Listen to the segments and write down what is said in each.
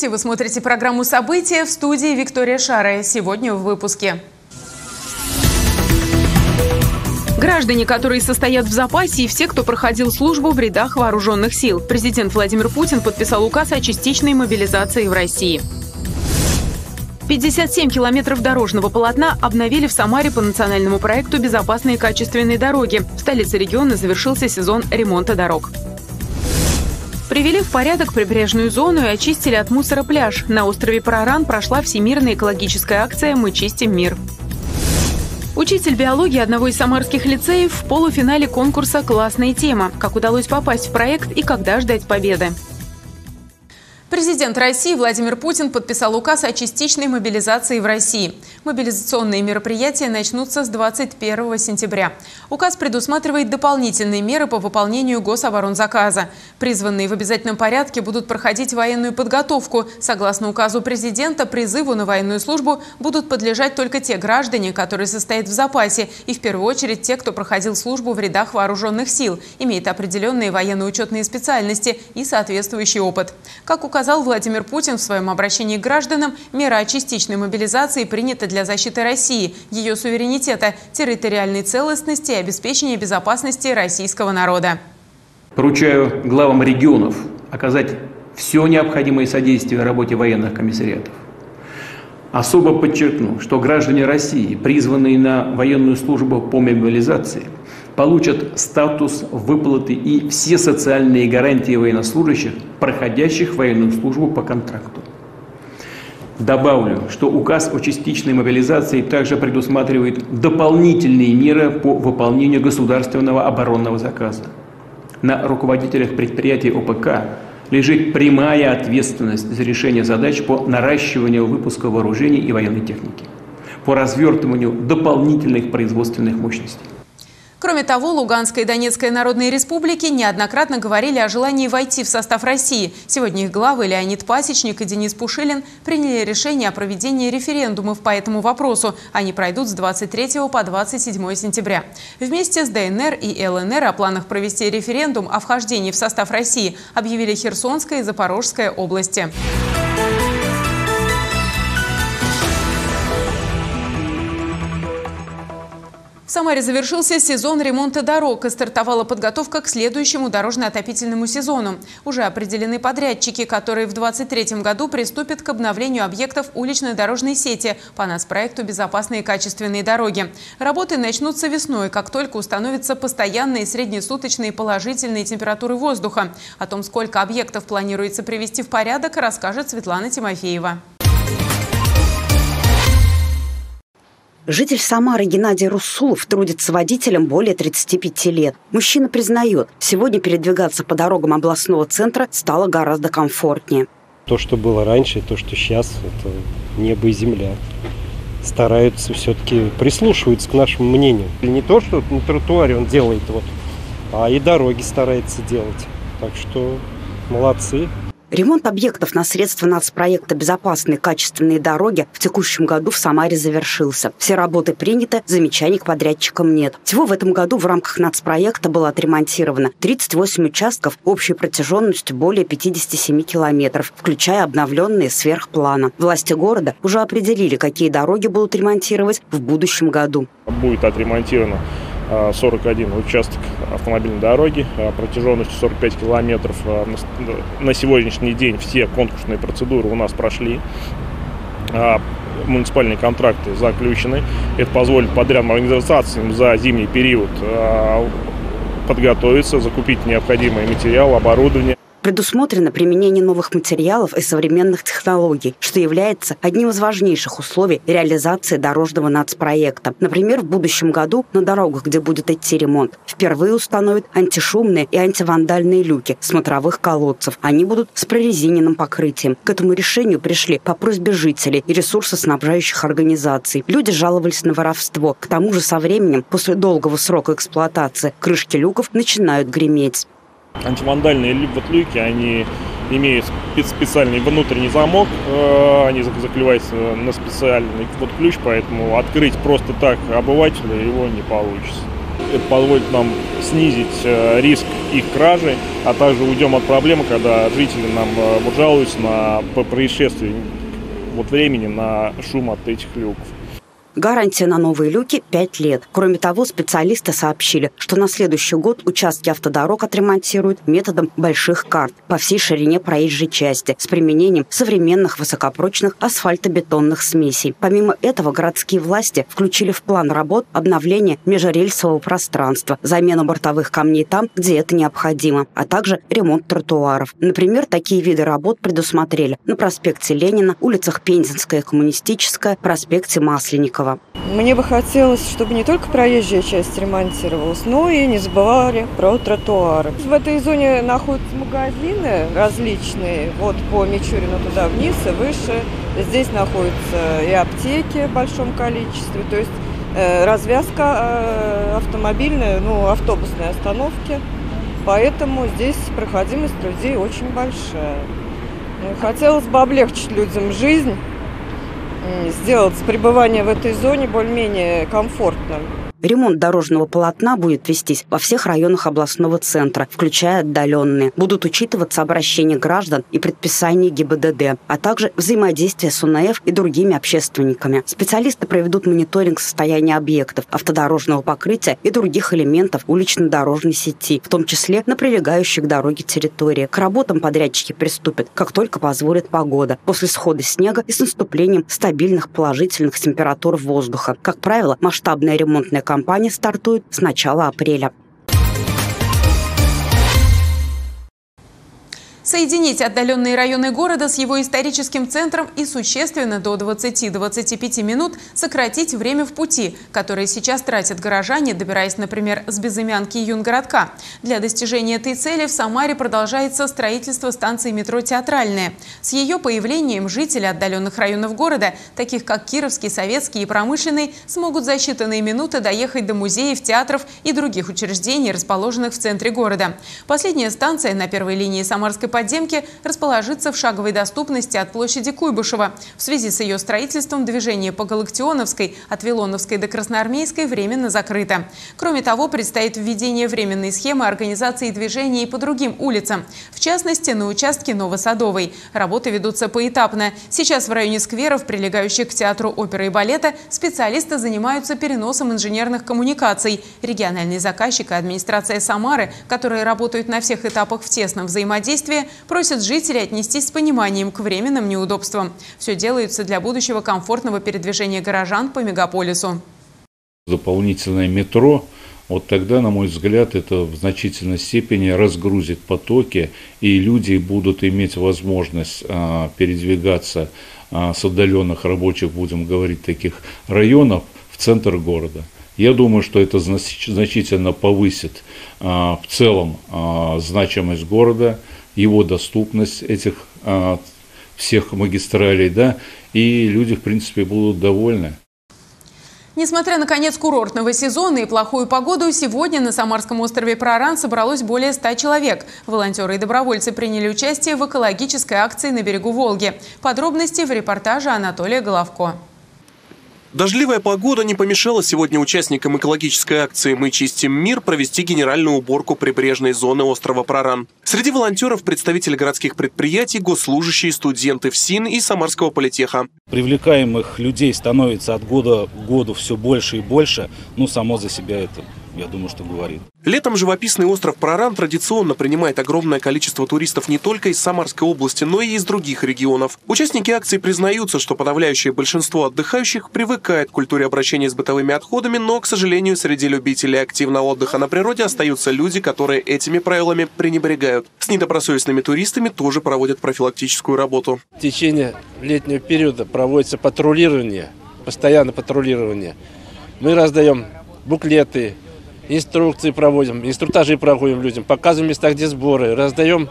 Здравствуйте! Вы смотрите программу «События» в студии Виктория Шара. Сегодня в выпуске. Граждане, которые состоят в запасе, и все, кто проходил службу в рядах вооруженных сил. Президент Владимир Путин подписал указ о частичной мобилизации в России. 57 километров дорожного полотна обновили в Самаре по национальному проекту «Безопасные качественные дороги». В столице региона завершился сезон ремонта дорог. Привели в порядок прибрежную зону и очистили от мусора пляж. На острове Проран прошла всемирная экологическая акция «Мы чистим мир». Учитель биологии одного из самарских лицеев в полуфинале конкурса «Классная тема». Как удалось попасть в проект и когда ждать победы. Президент России Владимир Путин подписал указ о частичной мобилизации в России. Мобилизационные мероприятия начнутся с 21 сентября. Указ предусматривает дополнительные меры по выполнению гособоронзаказа. Призванные в обязательном порядке будут проходить военную подготовку. Согласно указу президента, призыву на военную службу будут подлежать только те граждане, которые состоят в запасе, и в первую очередь те, кто проходил службу в рядах вооруженных сил, имеет определенные военно-учетные специальности и соответствующий опыт. Как указано сказал Владимир Путин в своем обращении к гражданам, мера о частичной мобилизации принята для защиты России, ее суверенитета, территориальной целостности и обеспечения безопасности российского народа. Поручаю главам регионов оказать все необходимое содействие работе военных комиссариатов. Особо подчеркну, что граждане России, призванные на военную службу по мобилизации – получат статус выплаты и все социальные гарантии военнослужащих, проходящих военную службу по контракту. Добавлю, что указ о частичной мобилизации также предусматривает дополнительные меры по выполнению государственного оборонного заказа. На руководителях предприятий ОПК лежит прямая ответственность за решение задач по наращиванию выпуска вооружений и военной техники, по развертыванию дополнительных производственных мощностей. Кроме того, Луганская и Донецкая народные республики неоднократно говорили о желании войти в состав России. Сегодня их главы Леонид Пасечник и Денис Пушилин приняли решение о проведении референдумов по этому вопросу. Они пройдут с 23 по 27 сентября. Вместе с ДНР и ЛНР о планах провести референдум о вхождении в состав России объявили Херсонская и Запорожская области. В Самаре завершился сезон ремонта дорог и стартовала подготовка к следующему дорожно-отопительному сезону. Уже определены подрядчики, которые в 2023 году приступят к обновлению объектов уличной дорожной сети по нацпроекту «Безопасные и качественные дороги». Работы начнутся весной, как только установятся постоянные среднесуточные положительные температуры воздуха. О том, сколько объектов планируется привести в порядок, расскажет Светлана Тимофеева. Житель Самары Геннадий Русулов трудится водителем более 35 лет. Мужчина признает, сегодня передвигаться по дорогам областного центра стало гораздо комфортнее. То, что было раньше, то, что сейчас, это небо и земля. Стараются все-таки прислушиваются к нашему мнению. И не то, что на тротуаре он делает вот, а и дороги старается делать. Так что молодцы. Ремонт объектов на средства нацпроекта «Безопасные качественные дороги» в текущем году в Самаре завершился. Все работы приняты, замечаний к подрядчикам нет. Всего в этом году в рамках нацпроекта было отремонтировано 38 участков общей протяженностью более 57 километров, включая обновленные сверхплана. Власти города уже определили, какие дороги будут ремонтировать в будущем году. Будет отремонтировано 41 участок автомобильной дороги протяженностью 45 километров. А, на сегодняшний день все конкурсные процедуры у нас прошли. Муниципальные контракты заключены. Это позволит подрядным организациям за зимний период подготовиться, закупить необходимый материал, оборудование. Предусмотрено применение новых материалов и современных технологий, что является одним из важнейших условий реализации дорожного нацпроекта. Например, в будущем году на дорогах, где будет идти ремонт, впервые установят антишумные и антивандальные люки смотровых колодцев. Они будут с прорезиненным покрытием. К этому решению пришли по просьбе жителей и ресурсоснабжающих организаций. Люди жаловались на воровство. К тому же со временем, после долгого срока эксплуатации, крышки люков начинают греметь. Антивандальные вот люки, они имеют специальный внутренний замок, э, они заклеваются на специальный вот ключ, поэтому открыть просто так обывателю его не получится. это позволит нам снизить риск их кражи, а также уйдем от проблемы, когда жители нам жалуются на происшествия вот времени на шум от этих люков. Гарантия на новые люки – 5 лет. Кроме того, специалисты сообщили, что на следующий год участки автодорог отремонтируют методом больших карт по всей ширине проезжей части с применением современных высокопрочных асфальтобетонных смесей. Помимо этого, городские власти включили в план работ обновление межрельсового пространства, замену бортовых камней там, где это необходимо, а также ремонт тротуаров. Например, такие виды работ предусмотрели на проспекте Ленина, улицах Пензенская, Коммунистическая, проспекте Масленникова. Горького. Мне бы хотелось, чтобы не только проезжая часть ремонтировалась, но и не забывали про тротуары. В этой зоне находятся магазины различные, вот по Мичурину туда вниз и выше. Здесь находятся и аптеки в большом количестве, то есть э, развязка э, автомобильная, ну, автобусной остановки. Поэтому здесь проходимость людей очень большая. Хотелось бы облегчить людям жизнь, сделать пребывание в этой зоне более-менее комфортным. Ремонт дорожного полотна будет вестись во всех районах областного центра, включая отдаленные. Будут учитываться обращения граждан и предписания ГИБДД, а также взаимодействие с УНФ и другими общественниками. Специалисты проведут мониторинг состояния объектов, автодорожного покрытия и других элементов улично-дорожной сети, в том числе на прилегающих к дороге территории. К работам подрядчики приступят, как только позволит погода, после схода снега и с наступлением стабильных положительных температур воздуха. Как правило, масштабная ремонтная кампания стартует с начала апреля. Соединить отдаленные районы города с его историческим центром и существенно до 20-25 минут сократить время в пути, которое сейчас тратят горожане, добираясь, например, с Безымянки и Юнгородка. Для достижения этой цели в Самаре продолжается строительство станции метро «Театральная». С ее появлением жители отдаленных районов города, таких как Кировский, Советский и Промышленный, смогут за считанные минуты доехать до музеев, театров и других учреждений, расположенных в центре города. Последняя станция на первой линии Самарской подземки расположится в шаговой доступности от площади Куйбышева. В связи с ее строительством движение по Галактионовской от Вилоновской до Красноармейской временно закрыто. Кроме того, предстоит введение временной схемы организации движения и по другим улицам. В частности, на участке Новосадовой. Работы ведутся поэтапно. Сейчас в районе скверов, прилегающих к театру оперы и балета, специалисты занимаются переносом инженерных коммуникаций. Региональный заказчик и администрация Самары, которые работают на всех этапах в тесном взаимодействии, просят жителей отнестись с пониманием к временным неудобствам. Все делается для будущего комфортного передвижения горожан по мегаполису. Дополнительное метро вот тогда, на мой взгляд, это в значительной степени разгрузит потоки, и люди будут иметь возможность а, передвигаться а, с отдаленных рабочих, будем говорить, таких районов в центр города. Я думаю, что это значительно повысит а, в целом значимость города, его доступность этих а, всех магистралей, да, и люди, в принципе, будут довольны. Несмотря на конец курортного сезона и плохую погоду, сегодня на Самарском острове Проран собралось более 100 человек. Волонтеры и добровольцы приняли участие в экологической акции на берегу Волги. Подробности в репортаже Анатолия Головко. Дождливая погода не помешала сегодня участникам экологической акции «Мы чистим мир» провести генеральную уборку прибрежной зоны острова Проран. Среди волонтеров представители городских предприятий, госслужащие, студенты ФСИН и Самарского политеха. Привлекаемых людей становится от года к году все больше и больше. Ну, само за себя это я думаю, что говорит. Летом живописный остров Проран традиционно принимает огромное количество туристов не только из Самарской области, но и из других регионов. Участники акции признаются, что подавляющее большинство отдыхающих привыкает к культуре обращения с бытовыми отходами, но, к сожалению, среди любителей активного отдыха на природе остаются люди, которые этими правилами пренебрегают. С недобросовестными туристами тоже проводят профилактическую работу. В течение летнего периода проводится патрулирование, постоянное патрулирование. Мы раздаем буклеты, инструкции проводим, инструктажи проводим людям, показываем места, где сборы, раздаем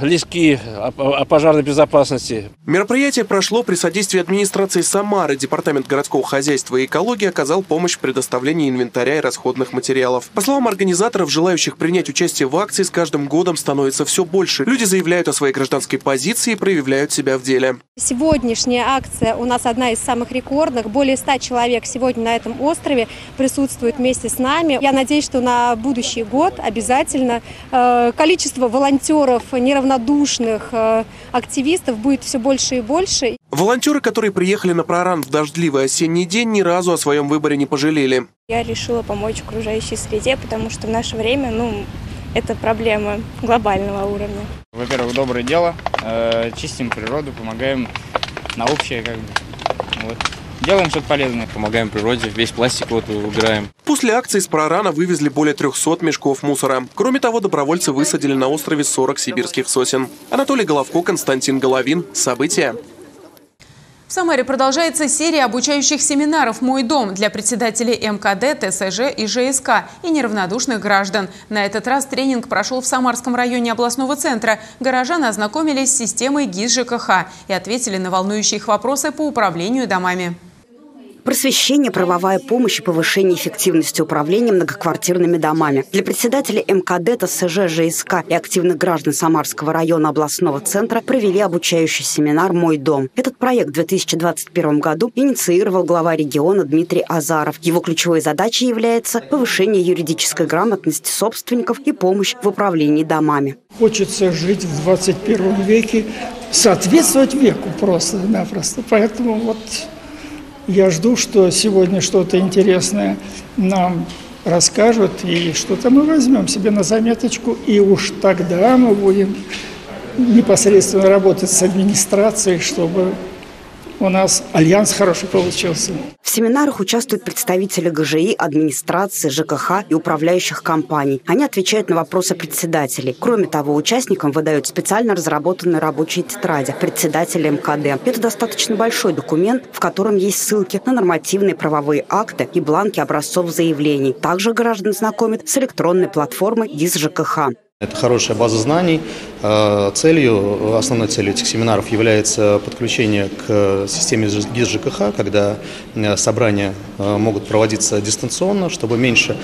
листки о пожарной безопасности. Мероприятие прошло при содействии администрации Самары. Департамент городского хозяйства и экологии оказал помощь в предоставлении инвентаря и расходных материалов. По словам организаторов, желающих принять участие в акции с каждым годом становится все больше. Люди заявляют о своей гражданской позиции и проявляют себя в деле. Сегодняшняя акция у нас одна из самых рекордных. Более 100 человек сегодня на этом острове присутствуют вместе с нами. Я надеюсь, что на будущий год обязательно э, количество волонтеров, неравнодушных э, активистов будет все больше и больше. Волонтеры, которые приехали на проран в дождливый осенний день, ни разу о своем выборе не пожалели. Я решила помочь окружающей среде, потому что в наше время, ну, это проблема глобального уровня. Во-первых, доброе дело, э, чистим природу, помогаем на общее, как бы. Вот. Делаем что-то полезное. Помогаем природе, весь пластик вот убираем. После акции с прорана вывезли более 300 мешков мусора. Кроме того, добровольцы высадили на острове 40 сибирских сосен. Анатолий Головко, Константин Головин. События. В Самаре продолжается серия обучающих семинаров «Мой дом» для председателей МКД, ТСЖ и ЖСК и неравнодушных граждан. На этот раз тренинг прошел в Самарском районе областного центра. Горожаны ознакомились с системой ГИС ЖКХ и ответили на волнующие их вопросы по управлению домами. Просвещение, правовая помощь и повышение эффективности управления многоквартирными домами. Для председателей МКД, ТСЖ, ЖСК и активных граждан Самарского района областного центра провели обучающий семинар «Мой дом». Этот проект в 2021 году инициировал глава региона Дмитрий Азаров. Его ключевой задачей является повышение юридической грамотности собственников и помощь в управлении домами. Хочется жить в 21 веке, соответствовать веку просто-напросто. Поэтому вот я жду, что сегодня что-то интересное нам расскажут, и что-то мы возьмем себе на заметочку, и уж тогда мы будем непосредственно работать с администрацией, чтобы у нас альянс хороший получился. В семинарах участвуют представители ГЖИ, администрации, ЖКХ и управляющих компаний. Они отвечают на вопросы председателей. Кроме того, участникам выдают специально разработанные рабочие тетради председателя МКД. Это достаточно большой документ, в котором есть ссылки на нормативные правовые акты и бланки образцов заявлений. Также граждан знакомят с электронной платформой ГИС ЖКХ. Это хорошая база знаний. Э, целью, основной целью этих семинаров является подключение к системе ГИС ЖКХ, когда э, собрания э, могут проводиться дистанционно, чтобы меньше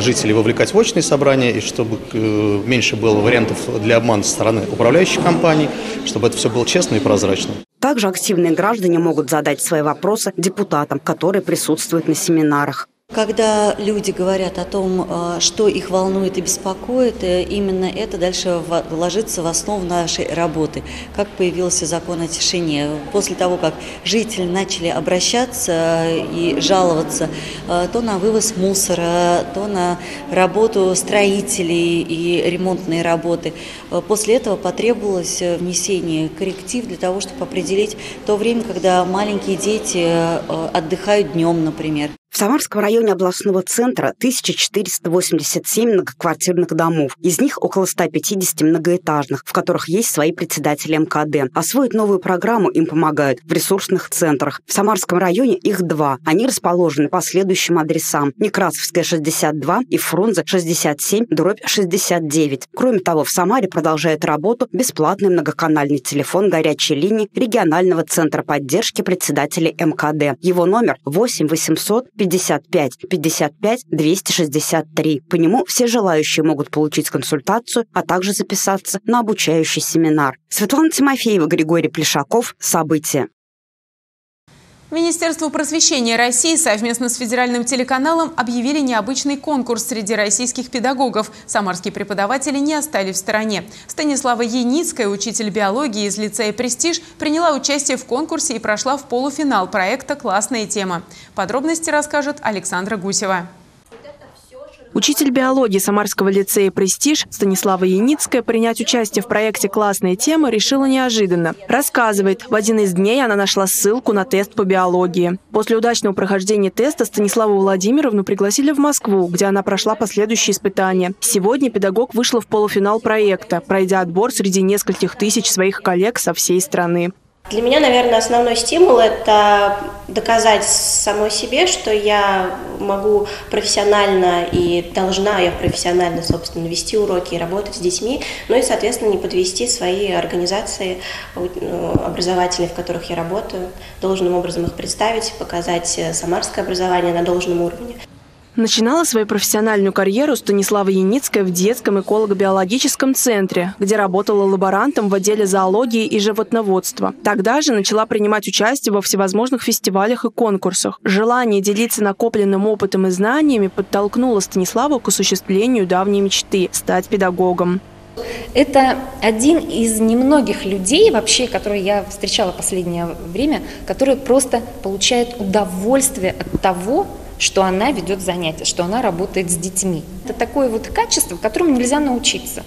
жителей вовлекать в очные собрания и чтобы меньше было вариантов для обмана со стороны управляющих компаний, чтобы это все было честно и прозрачно. Также активные граждане могут задать свои вопросы депутатам, которые присутствуют на семинарах. Когда люди говорят о том, э, что их волнует и беспокоит, э, именно это дальше ложится в основу нашей работы. Как появился закон о тишине. После того, как жители начали обращаться и жаловаться э, то на вывоз мусора, то на работу строителей и ремонтные работы, после этого потребовалось внесение корректив для того, чтобы определить то время, когда маленькие дети отдыхают днем, например. В Самарском районе областного центра 1487 многоквартирных домов. Из них около 150 многоэтажных, в которых есть свои председатели МКД. Освоить новую программу им помогают в ресурсных центрах. В Самарском районе их два. Они расположены по следующим адресам. Некрасовская, 62 и Фрунзе, 67, дробь 69. Кроме того, в Самаре продолжает работу бесплатный многоканальный телефон горячей линии регионального центра поддержки председателей МКД. Его номер 8 800 55 55 263. По нему все желающие могут получить консультацию, а также записаться на обучающий семинар. Светлана Тимофеева, Григорий Плешаков. События. Министерство просвещения России совместно с федеральным телеканалом объявили необычный конкурс среди российских педагогов. Самарские преподаватели не остались в стороне. Станислава Яницкая, учитель биологии из лицея «Престиж», приняла участие в конкурсе и прошла в полуфинал проекта «Классная тема». Подробности расскажет Александра Гусева. Учитель биологии Самарского лицея «Престиж» Станислава Яницкая принять участие в проекте «Классная тема» решила неожиданно. Рассказывает, в один из дней она нашла ссылку на тест по биологии. После удачного прохождения теста Станиславу Владимировну пригласили в Москву, где она прошла последующие испытания. Сегодня педагог вышла в полуфинал проекта, пройдя отбор среди нескольких тысяч своих коллег со всей страны. Для меня, наверное, основной стимул – это доказать самой себе, что я могу профессионально и должна я профессионально, собственно, вести уроки и работать с детьми, ну и, соответственно, не подвести свои организации ну, образовательные, в которых я работаю, должным образом их представить, показать самарское образование на должном уровне. Начинала свою профессиональную карьеру Станислава Яницкая в детском эколого-биологическом центре, где работала лаборантом в отделе зоологии и животноводства. Тогда же начала принимать участие во всевозможных фестивалях и конкурсах. Желание делиться накопленным опытом и знаниями подтолкнуло Станиславу к осуществлению давней мечты – стать педагогом. Это один из немногих людей, вообще, которые я встречала последнее время, которые просто получают удовольствие от того, что она ведет занятия, что она работает с детьми. Это такое вот качество, которому нельзя научиться.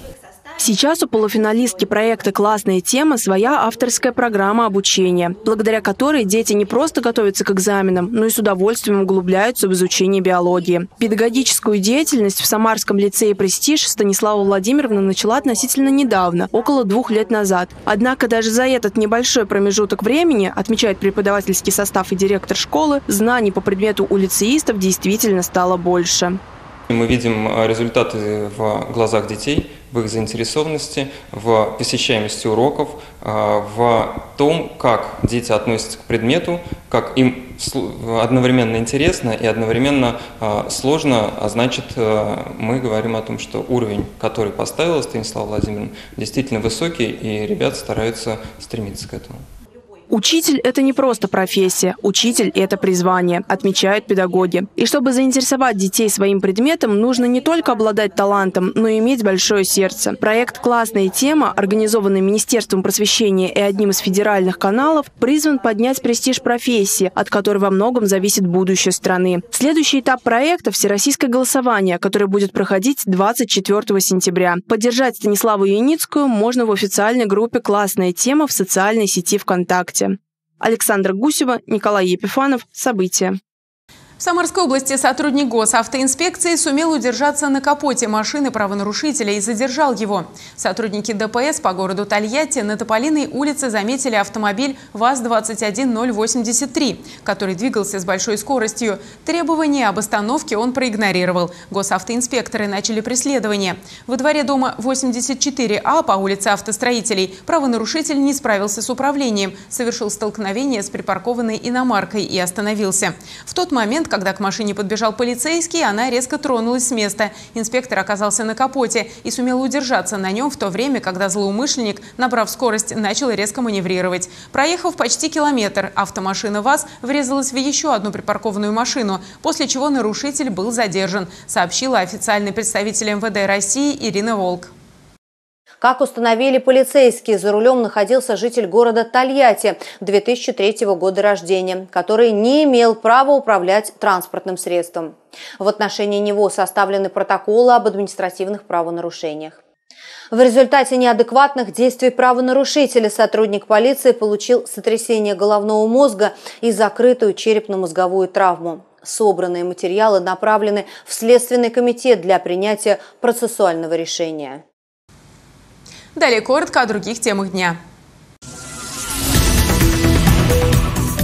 Сейчас у полуфиналистки проекта «Классная тема» своя авторская программа обучения, благодаря которой дети не просто готовятся к экзаменам, но и с удовольствием углубляются в изучение биологии. Педагогическую деятельность в Самарском лицее «Престиж» Станислава Владимировна начала относительно недавно, около двух лет назад. Однако даже за этот небольшой промежуток времени, отмечает преподавательский состав и директор школы, знаний по предмету у лицеистов действительно стало больше. Мы видим результаты в глазах детей, в их заинтересованности, в посещаемости уроков, э, в том, как дети относятся к предмету, как им одновременно интересно и одновременно э, сложно, а значит, мы говорим о том, что уровень, который поставила Станислава Владимировна, действительно высокий, и ребята стараются стремиться к этому. Учитель – это не просто профессия, учитель – это призвание, отмечают педагоги. И чтобы заинтересовать детей своим предметом, нужно не только обладать талантом, но и иметь большое сердце. Проект «Классная тема», организованный Министерством просвещения и одним из федеральных каналов, призван поднять престиж профессии, от которой во многом зависит будущее страны. Следующий этап проекта – всероссийское голосование, которое будет проходить 24 сентября. Поддержать Станиславу Яницкую можно в официальной группе «Классная тема» в социальной сети ВКонтакте. Александра Гусева, Николай Епифанов. События. В Самарской области сотрудник госавтоинспекции сумел удержаться на капоте машины правонарушителя и задержал его. Сотрудники ДПС по городу Тольятти на Тополиной улице заметили автомобиль ВАЗ-21083, который двигался с большой скоростью. Требования об остановке он проигнорировал. Госавтоинспекторы начали преследование. Во дворе дома 84А по улице автостроителей правонарушитель не справился с управлением, совершил столкновение с припаркованной иномаркой и остановился. В тот момент, когда к машине подбежал полицейский, она резко тронулась с места. Инспектор оказался на капоте и сумел удержаться на нем в то время, когда злоумышленник, набрав скорость, начал резко маневрировать. Проехав почти километр, автомашина ВАЗ врезалась в еще одну припаркованную машину, после чего нарушитель был задержан, сообщила официальный представитель МВД России Ирина Волк. Как установили полицейские, за рулем находился житель города Тольятти 2003 года рождения, который не имел права управлять транспортным средством. В отношении него составлены протоколы об административных правонарушениях. В результате неадекватных действий правонарушителя сотрудник полиции получил сотрясение головного мозга и закрытую черепно-мозговую травму. Собранные материалы направлены в Следственный комитет для принятия процессуального решения. Далее коротко о других темах дня.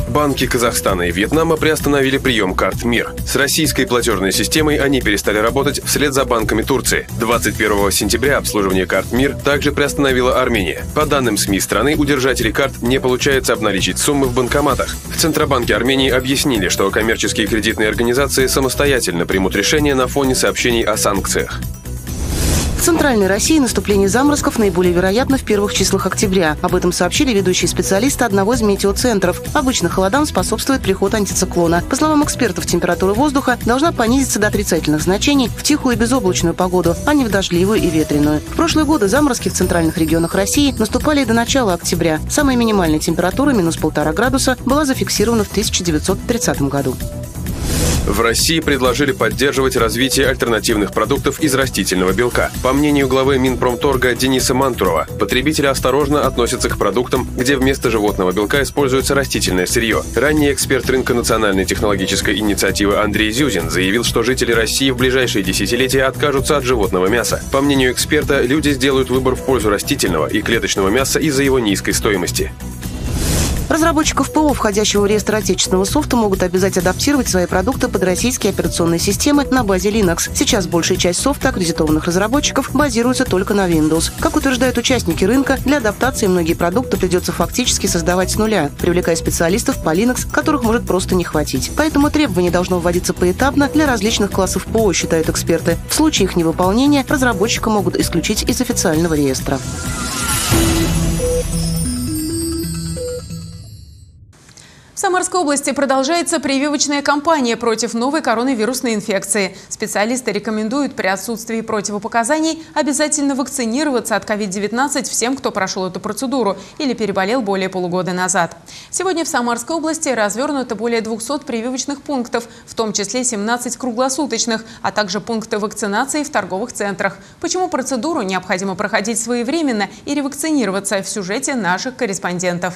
Банки Казахстана и Вьетнама приостановили прием карт МИР. С российской платежной системой они перестали работать вслед за банками Турции. 21 сентября обслуживание карт МИР также приостановила Армения. По данным СМИ страны, у держателей карт не получается обналичить суммы в банкоматах. В Центробанке Армении объяснили, что коммерческие кредитные организации самостоятельно примут решение на фоне сообщений о санкциях. В Центральной России наступление заморозков наиболее вероятно в первых числах октября. Об этом сообщили ведущие специалисты одного из метеоцентров. Обычно холодам способствует приход антициклона. По словам экспертов, температура воздуха должна понизиться до отрицательных значений в тихую и безоблачную погоду, а не в дождливую и ветреную. В прошлые годы заморозки в центральных регионах России наступали до начала октября. Самая минимальная температура, минус полтора градуса, была зафиксирована в 1930 году. В России предложили поддерживать развитие альтернативных продуктов из растительного белка. По мнению главы Минпромторга Дениса Мантурова, потребители осторожно относятся к продуктам, где вместо животного белка используется растительное сырье. Ранее эксперт рынка национальной технологической инициативы Андрей Зюзин заявил, что жители России в ближайшие десятилетия откажутся от животного мяса. По мнению эксперта, люди сделают выбор в пользу растительного и клеточного мяса из-за его низкой стоимости. Разработчиков ПО, входящего в реестр отечественного софта, могут обязать адаптировать свои продукты под российские операционные системы на базе Linux. Сейчас большая часть софта аккредитованных разработчиков базируется только на Windows. Как утверждают участники рынка, для адаптации многие продукты придется фактически создавать с нуля, привлекая специалистов по Linux, которых может просто не хватить. Поэтому требование должно вводиться поэтапно для различных классов ПО, считают эксперты. В случае их невыполнения разработчика могут исключить из официального реестра. В Самарской области продолжается прививочная кампания против новой коронавирусной инфекции. Специалисты рекомендуют при отсутствии противопоказаний обязательно вакцинироваться от COVID-19 всем, кто прошел эту процедуру или переболел более полугода назад. Сегодня в Самарской области развернуто более 200 прививочных пунктов, в том числе 17 круглосуточных, а также пункты вакцинации в торговых центрах. Почему процедуру необходимо проходить своевременно и ревакцинироваться в сюжете наших корреспондентов.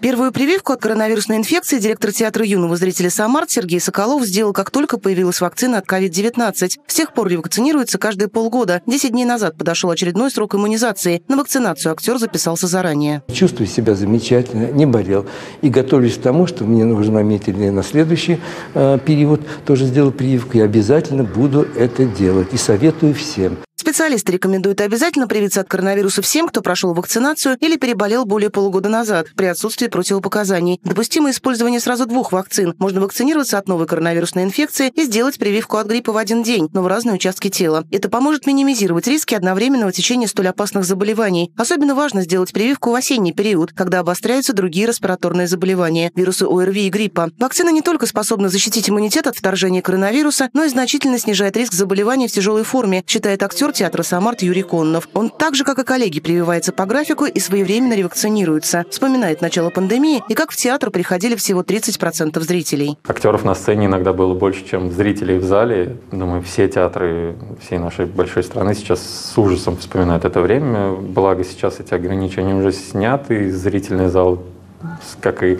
Первую прививку от коронавирусной инфекции директор театра юного зрителя «Самарт» Сергей Соколов сделал, как только появилась вакцина от COVID-19. С тех пор ревакцинируется каждые полгода. Десять дней назад подошел очередной срок иммунизации. На вакцинацию актер записался заранее. Чувствую себя замечательно, не болел. И готовлюсь к тому, что мне нужно наметили на следующий э, период тоже сделать прививку. И обязательно буду это делать. И советую всем. Специалисты рекомендуют обязательно привиться от коронавируса всем, кто прошел вакцинацию или переболел более полугода назад при отсутствии противопоказаний. Допустимо использование сразу двух вакцин. Можно вакцинироваться от новой коронавирусной инфекции и сделать прививку от гриппа в один день, но в разные участки тела. Это поможет минимизировать риски одновременного течения столь опасных заболеваний. Особенно важно сделать прививку в осенний период, когда обостряются другие респираторные заболевания, вирусы ОРВИ и гриппа. Вакцина не только способна защитить иммунитет от вторжения коронавируса, но и значительно снижает риск заболеваний в тяжелой форме, считает актер театра «Самарт» Юрий Коннов. Он так же, как и коллеги, прививается по графику и своевременно ревакцинируется. Вспоминает начало пандемии и как в театр приходили всего 30% зрителей. Актеров на сцене иногда было больше, чем зрителей в зале. Думаю, все театры всей нашей большой страны сейчас с ужасом вспоминают это время. Благо сейчас эти ограничения уже сняты, зрительный зал как и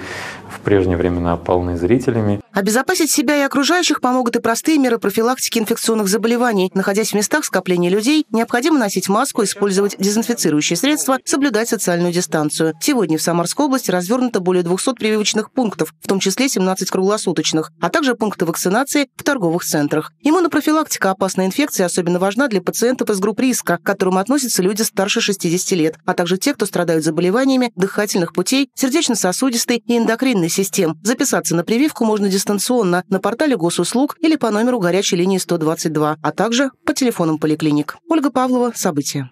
в прежние времена полны зрителями. Обезопасить себя и окружающих помогут и простые меры профилактики инфекционных заболеваний. Находясь в местах скопления людей, необходимо носить маску, использовать дезинфицирующие средства, соблюдать социальную дистанцию. Сегодня в Самарской области развернуто более 200 прививочных пунктов, в том числе 17 круглосуточных, а также пункты вакцинации в торговых центрах. Иммунопрофилактика опасной инфекции особенно важна для пациентов из групп риска, к которым относятся люди старше 60 лет, а также те, кто страдают заболеваниями дыхательных путей, сердечно-сосудистой и эндокринной систем. Записаться на прививку можно дистанционно на портале госуслуг или по номеру горячей линии 122, а также по телефонам поликлиник. Ольга Павлова, События.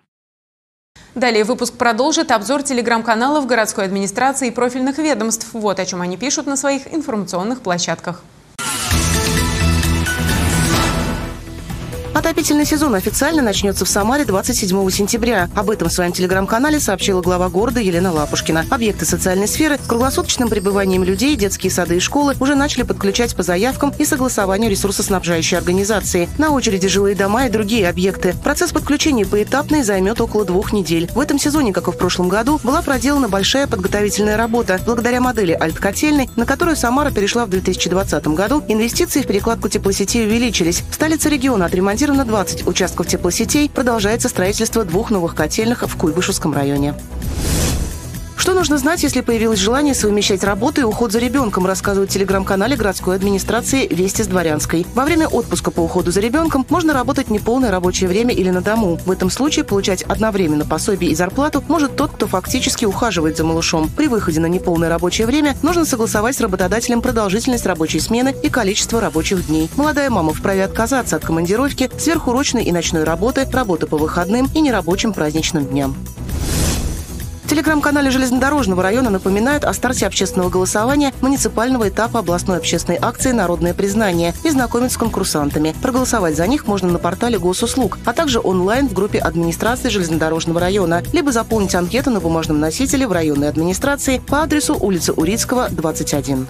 Далее выпуск продолжит обзор телеграм-каналов городской администрации и профильных ведомств. Вот о чем они пишут на своих информационных площадках. Отопительный сезон официально начнется в Самаре 27 сентября. Об этом в своем телеграм-канале сообщила глава города Елена Лапушкина. Объекты социальной сферы с круглосуточным пребыванием людей, детские сады и школы уже начали подключать по заявкам и согласованию ресурсоснабжающей организации. На очереди жилые дома и другие объекты. Процесс подключения поэтапный займет около двух недель. В этом сезоне, как и в прошлом году, была проделана большая подготовительная работа. Благодаря модели Альткотельной, на которую Самара перешла в 2020 году, инвестиции в перекладку теплосетей увеличились. Столица региона отремонтировала на 20 участков теплосетей продолжается строительство двух новых котельных в Куйбышевском районе. Что нужно знать, если появилось желание совмещать работу и уход за ребенком, рассказывает в телеграм-канале городской администрации «Вести с Дворянской». Во время отпуска по уходу за ребенком можно работать неполное рабочее время или на дому. В этом случае получать одновременно пособие и зарплату может тот, кто фактически ухаживает за малышом. При выходе на неполное рабочее время нужно согласовать с работодателем продолжительность рабочей смены и количество рабочих дней. Молодая мама вправе отказаться от командировки, сверхурочной и ночной работы, работы по выходным и нерабочим праздничным дням. Телеграм-канале Железнодорожного района напоминают о старте общественного голосования муниципального этапа областной общественной акции «Народное признание» и знакомят с конкурсантами. Проголосовать за них можно на портале госуслуг, а также онлайн в группе администрации Железнодорожного района, либо заполнить анкету на бумажном носителе в районной администрации по адресу улица Урицкого, 21.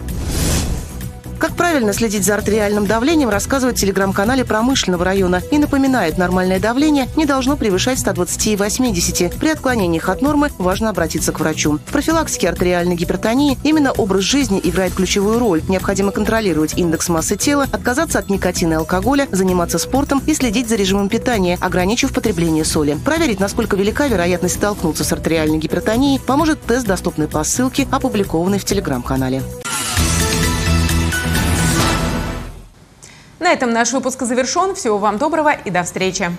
Как правильно следить за артериальным давлением, рассказывает в телеграм-канале промышленного района и напоминает, нормальное давление не должно превышать 120 и 80. При отклонениях от нормы важно обратиться к врачу. В профилактике артериальной гипертонии именно образ жизни играет ключевую роль. Необходимо контролировать индекс массы тела, отказаться от никотина и алкоголя, заниматься спортом и следить за режимом питания, ограничив потребление соли. Проверить, насколько велика вероятность столкнуться с артериальной гипертонией, поможет тест, доступный по ссылке, опубликованный в телеграм-канале. На этом наш выпуск завершен. Всего вам доброго и до встречи.